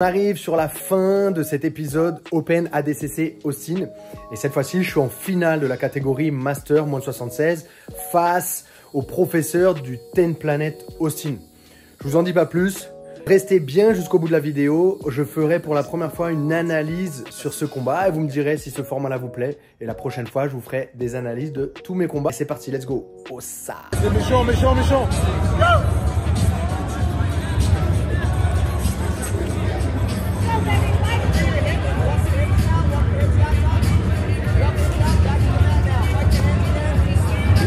On arrive sur la fin de cet épisode Open ADCC Austin. Et cette fois-ci, je suis en finale de la catégorie Master moins 76 face au professeur du Ten Planet Austin. Je vous en dis pas plus. Restez bien jusqu'au bout de la vidéo. Je ferai pour la première fois une analyse sur ce combat et vous me direz si ce format-là vous plaît. Et la prochaine fois, je vous ferai des analyses de tous mes combats. C'est parti, let's go. Oh ça. C'est méchant, méchant, méchant. Dégage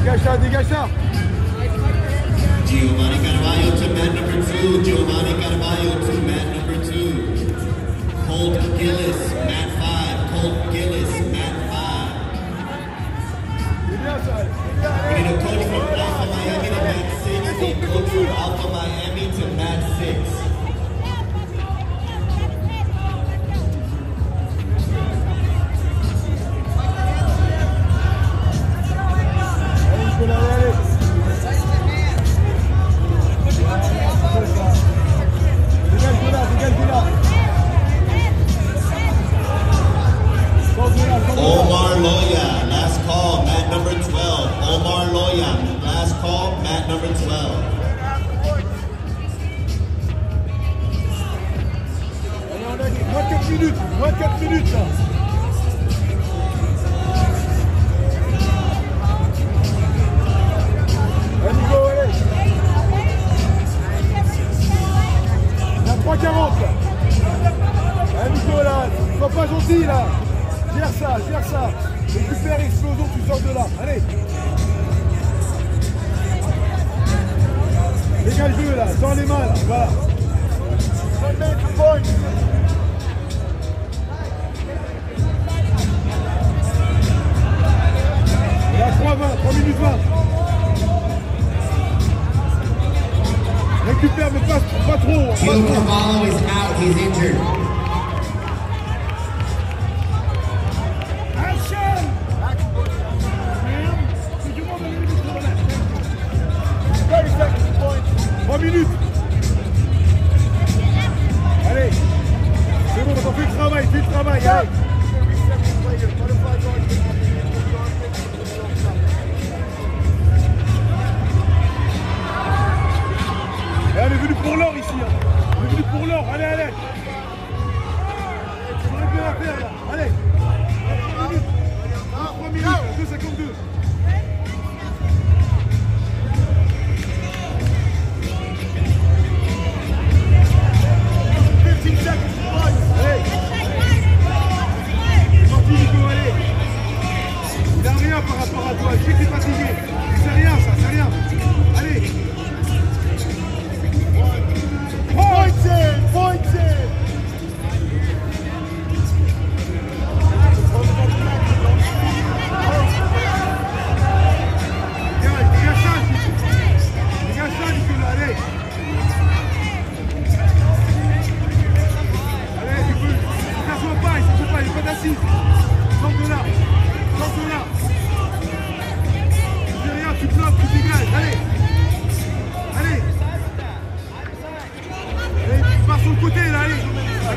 dégage ça. Giovanni Carvalho to mat number two. Giovanni Carvalho to mat number two. Colt Gillis, mat five. Colt Gillis, là. Gère ça, gère ça. Récupère explosion, tu sors de là. Allez. Dégage-le là, sans les mains là, voilà. Il a 3 20, 3 minutes 20. Récupère mais pas, pas trop. Pas trop.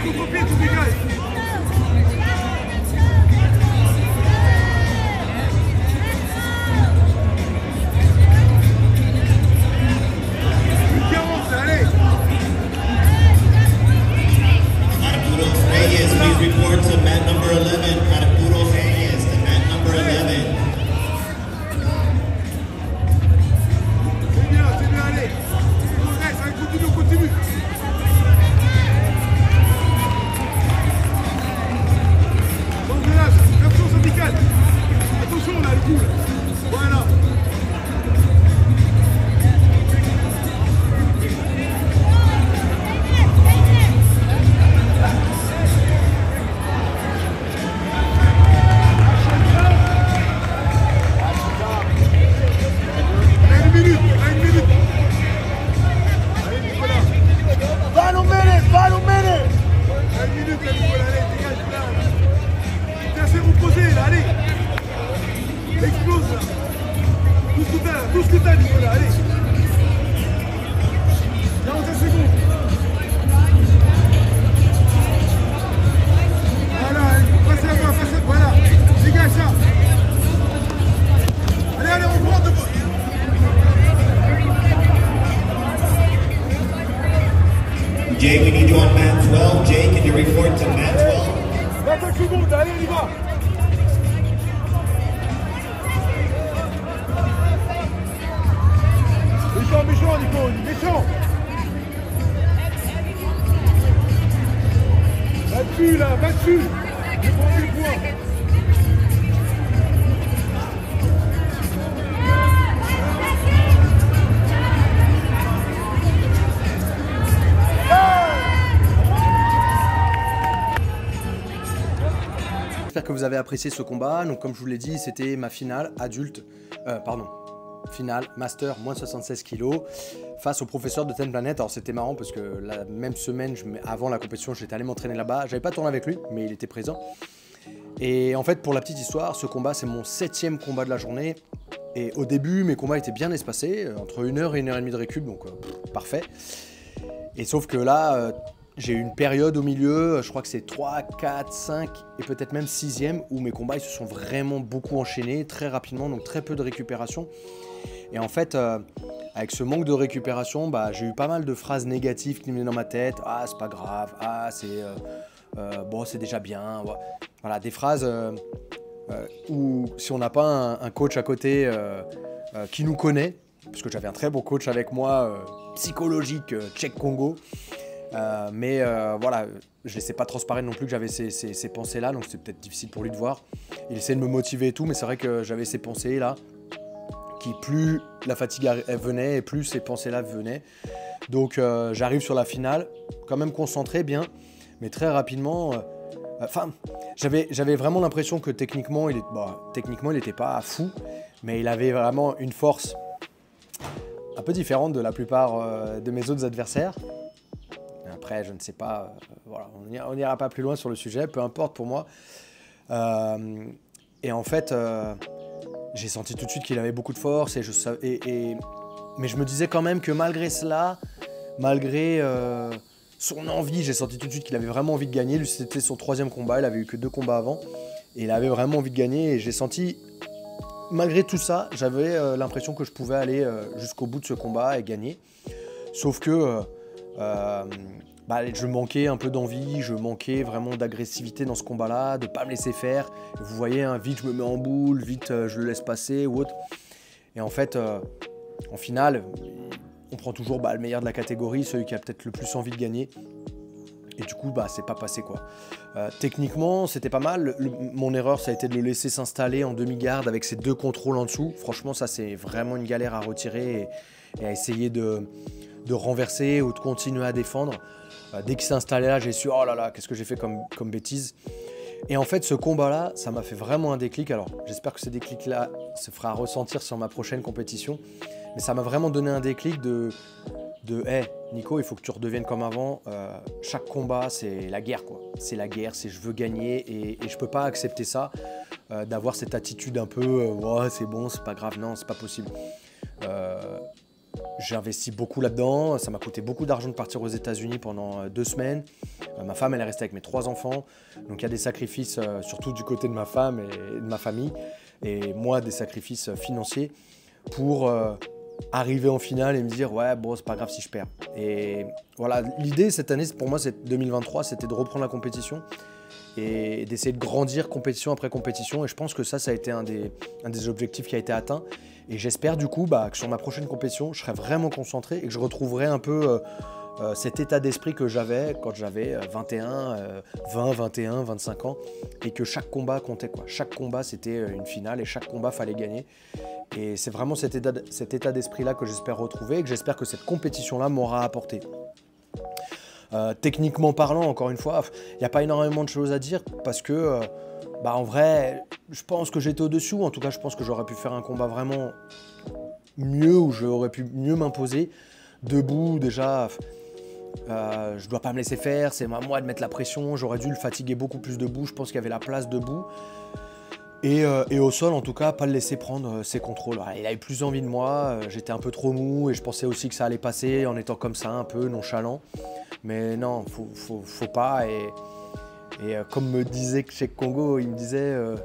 À contre-pied, tu Dessus, là, va J'espère que vous avez apprécié ce combat. Donc, comme je vous l'ai dit, c'était ma finale adulte, euh, pardon, finale master moins de 76 kilos face au professeur de Ten Planet. Alors, c'était marrant parce que la même semaine, avant la compétition, j'étais allé m'entraîner là-bas. J'avais pas tourné avec lui, mais il était présent. Et en fait, pour la petite histoire, ce combat, c'est mon septième combat de la journée. Et au début, mes combats étaient bien espacés, euh, entre une heure et une heure et demie de récup, donc euh, parfait. Et sauf que là, euh, j'ai eu une période au milieu, je crois que c'est 3, 4, 5 et peut-être même 6ème, où mes combats se sont vraiment beaucoup enchaînés, très rapidement, donc très peu de récupération. Et en fait, euh, avec ce manque de récupération, bah, j'ai eu pas mal de phrases négatives qui me venaient dans ma tête. Ah, c'est pas grave, ah, c'est euh, euh, bon, c'est déjà bien. Voilà, des phrases où si on n'a pas un, coach à côté qui nous connaît, parce que j'avais un très bon coach avec moi, psychologique, Tchèque Congo, euh, mais euh, voilà, je laissais pas transparaître non plus que j'avais ces, pensées-là, donc c'était peut-être difficile pour lui de voir. Il essayait de me motiver et tout, mais c'est vrai que j'avais ces pensées-là, qui plus la fatigue venait et plus ces pensées-là venaient. Donc euh, j'arrive sur la finale, quand même concentré bien, mais très rapidement. Enfin, j'avais, vraiment l'impression que techniquement, il est, bah, techniquement, n'était pas fou, mais il avait vraiment une force un peu différente de la plupart de mes autres adversaires. Après, je ne sais pas, euh, voilà, on n'ira- pas plus loin sur le sujet, peu importe pour moi. Euh, et en fait, euh, j'ai senti tout de suite qu'il avait beaucoup de force, et je mais je me disais quand même que malgré cela, malgré son envie, j'ai senti tout de suite qu'il avait vraiment envie de gagner. Lui, c'était son troisième combat, il avait eu que deux combats avant, et il avait vraiment envie de gagner, et j'ai senti malgré tout ça, j'avais l'impression que je pouvais aller jusqu'au bout de ce combat et gagner. Sauf que bah, je manquais un peu d'envie, je manquais vraiment d'agressivité dans ce combat-là, de pas me laisser faire. Vous voyez, hein, vite je me mets en boule, vite euh, je le laisse passer ou autre. Et en fait, euh, en finale, on prend toujours bah, le meilleur de la catégorie, celui qui a peut-être le plus envie de gagner. Et du coup, bah, c'est pas passé quoi. Euh, techniquement, c'était pas mal. Mon erreur, ça a été de le laisser s'installer en demi-garde avec ses deux contrôles en dessous. Franchement, ça, c'est vraiment une galère à retirer et, à essayer de renverser ou de continuer à défendre. Euh, dès qu'il s'est installé là, j'ai su, oh là là, qu'est-ce que j'ai fait comme, bêtise. Et en fait, ce combat-là, ça m'a fait vraiment un déclic. Alors, j'espère que ce déclic-là se fera ressentir sur ma prochaine compétition. Mais ça m'a vraiment donné un déclic de, de hey, Nico, il faut que tu redeviennes comme avant. Euh, chaque combat, c'est la guerre, quoi. C'est la guerre, c'est je veux gagner et, et je peux pas accepter ça, euh, d'avoir cette attitude un peu, euh, ouais, c'est bon, c'est pas grave, non, c'est pas possible. J'ai investi beaucoup là-dedans, ça m'a coûté beaucoup d'argent de partir aux États-Unis pendant euh, deux semaines. Euh, ma femme, elle est restée avec mes trois enfants, donc il y a des sacrifices, euh, surtout du côté de ma femme et de ma famille, et moi, des sacrifices financiers pour arriver en finale et me dire ouais bon c'est pas grave si je perds. Et voilà l'idée cette année pour moi c'est 2023 c'était de reprendre la compétition et d'essayer de grandir compétition après compétition. Et je pense que ça ça a été un des objectifs qui a été atteint et j'espère du coup bah, que sur ma prochaine compétition je serai vraiment concentré et que je retrouverai un peu euh, euh, cet état d'esprit que j'avais quand j'avais euh, 21, euh, 20, 21, 25 ans et que chaque combat comptait quoi. Chaque combat c'était euh, une finale et chaque combat fallait gagner. Et c'est vraiment cet état, d'esprit-là que j'espère retrouver et que j'espère que cette compétition-là m'aura apporté. Techniquement parlant, encore une fois, il n'y a pas énormément de choses à dire parce que, bah, en vrai, je pense que j'étais au-dessous. En tout cas, je pense que j'aurais pu faire un combat vraiment mieux ou j'aurais pu mieux m'imposer. Debout, déjà, euh, je dois pas me laisser faire, c'est à moi de mettre la pression. J'aurais dû le fatiguer beaucoup plus debout. Je pense qu'il y avait la place debout. Et, euh, au sol, en tout cas, pas le laisser prendre euh, ses contrôles. Il avait plus envie de moi, euh, j'étais un peu trop mou et je pensais aussi que ça allait passer en étant comme ça, un peu nonchalant. Mais non, faut, faut pas. Et, et euh, comme me disait chez Congo, il me disait euh,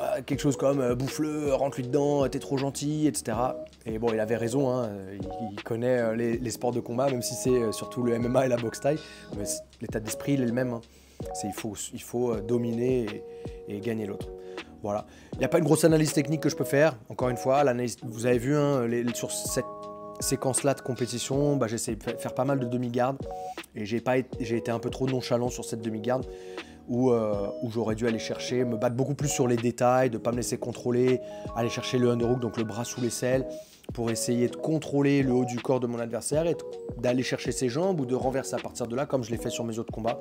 euh, quelque chose comme euh, bouffe-le, rentre-lui dedans, t'es trop gentil, etc. Et bon, il avait raison, hein, il, connaît les, les sports de combat, même si c'est surtout le MMA et la boxe taille. Mais l'état d'esprit, il est le même. hein. Il faut, il faut dominer et, gagner l'autre. Voilà. Il n'y a pas une grosse analyse technique que je peux faire. Encore une fois, l'analyse, vous avez vu hein, sur cette séquence-là de compétition, bah, j'essaie de faire pas mal de demi-garde et j'ai j'ai été un peu trop nonchalant sur cette demi-garde où, euh, où j'aurais dû aller chercher, me battre beaucoup plus sur les détails, de pas me laisser contrôler, aller chercher le underhook, donc le bras sous l'aisselle, pour essayer de contrôler le haut du corps de mon adversaire et d'aller chercher ses jambes ou de renverser à partir de là, comme je l'ai fait sur mes autres combats.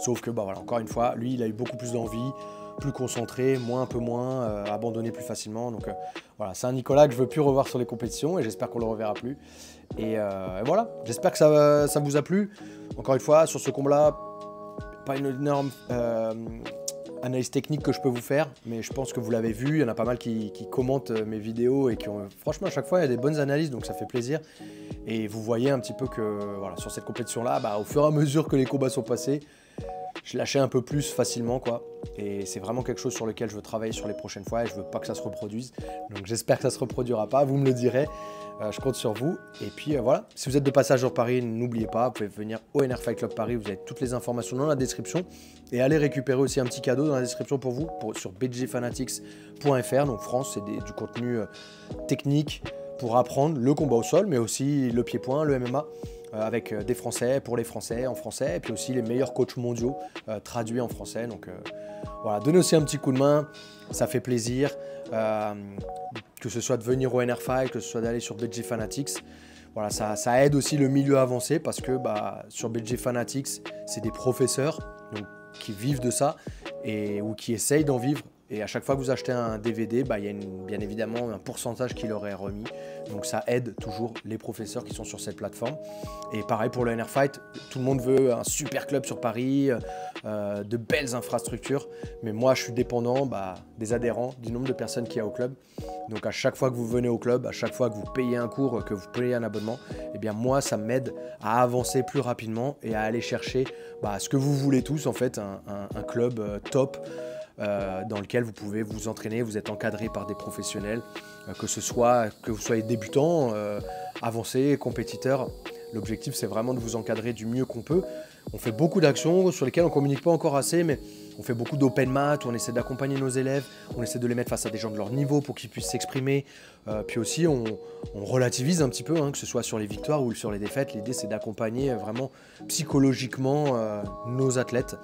Sauf que, bah voilà, encore une fois, lui, il a eu beaucoup plus d'envie, plus concentré, moins un peu moins, euh, abandonné plus facilement. Donc euh, voilà, c'est un Nicolas que je veux plus revoir sur les compétitions et j'espère qu'on le reverra plus. Et, euh, voilà, j'espère que ça, ça vous a plu. Encore une fois, sur ce combat-là, pas une énorme analyse technique que je peux vous faire, mais je pense que vous l'avez vu, il y en a pas mal qui, commentent mes vidéos et qui ont, franchement, à chaque fois, il y a des bonnes analyses, donc ça fait plaisir. Et vous voyez un petit peu que, voilà, sur cette compétition-là, bah, au fur et à mesure que les combats sont passés, je lâchais un peu plus facilement, quoi. Et c'est vraiment quelque chose sur lequel je veux travailler sur les prochaines fois et je veux pas que ça se reproduise. Donc j'espère que ça se reproduira pas, vous me le direz. Euh, je compte sur vous. Et puis euh, voilà, si vous êtes de passage sur Paris, n'oubliez pas, vous pouvez venir au NR Fight Club Paris, vous avez toutes les informations dans la description. Et allez récupérer aussi un petit cadeau dans la description pour vous sur bgfanatics.fr. Donc France, c'est du contenu euh, technique pour apprendre le combat au sol, mais aussi le pied-point, le MMA. Avec des Français, pour les Français, en français, et puis aussi les meilleurs coachs mondiaux traduits en français. Donc voilà, donnez aussi un petit coup de main, ça fait plaisir que ce soit de venir au NR5, que ce soit d'aller sur BG Fanatics. Ça, aide aussi le milieu à avancer parce que bah, sur BG Fanatics, c'est des professeurs qui vivent de ça et, ou qui essayent d'en vivre et à chaque fois que vous achetez un DVD, bah, il y a bien évidemment un pourcentage qui leur est remis. Donc ça aide toujours les professeurs qui sont sur cette plateforme. Et pareil pour le NR Fight, tout le monde veut un super club sur Paris, euh, de belles infrastructures. Mais moi, je suis dépendant bah, des adhérents, du nombre de personnes qu'il y a au club. Donc à chaque fois que vous venez au club, à chaque fois que vous payez un cours, que vous payez un abonnement, eh bien moi, ça m'aide à avancer plus rapidement et à aller chercher bah, ce que vous voulez tous, en fait, un, club euh, top. Euh, dans lequel vous pouvez vous entraîner, vous êtes encadré par des professionnels, euh, que ce soit que vous soyez débutant, euh, avancé, compétiteur. L'objectif c'est vraiment de vous encadrer du mieux qu'on peut. On fait beaucoup d'actions sur lesquelles on ne communique pas encore assez, mais on fait beaucoup d'open mat, on essaie d'accompagner nos élèves, on essaie de les mettre face à des gens de leur niveau pour qu'ils puissent s'exprimer. Euh, puis aussi, on, relativise un petit peu, hein, que ce soit sur les victoires ou sur les défaites. L'idée, c'est d'accompagner euh, vraiment psychologiquement euh, nos athlètes.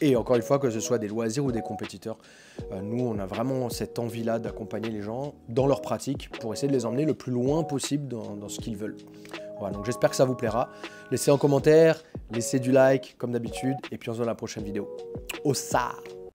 Et encore une fois, que ce soit des loisirs ou des compétiteurs. nous, on a vraiment cette envie-là d'accompagner les gens dans leur pratique pour essayer de les emmener le plus loin possible dans ce qu'ils veulent. Voilà, donc j'espère que ça vous plaira. Laissez un commentaire, laissez du like comme d'habitude, et puis on se voit dans la prochaine vidéo. Au